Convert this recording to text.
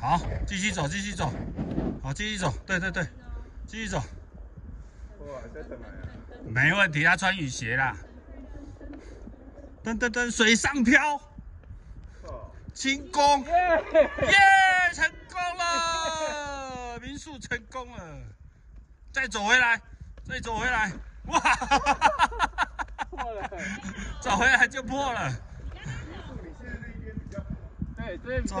好，继续走继续走，好，继续走，对对对，继续走。没问题，他穿雨鞋啦。噔噔噔，水上漂，轻功，耶，成功了，民宿成功了。再走回来，再走回来，哇，破了，走回来就破了。对，这边。走。